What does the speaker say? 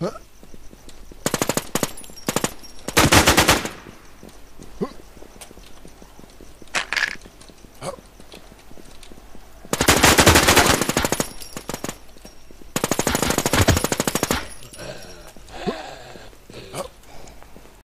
Huh?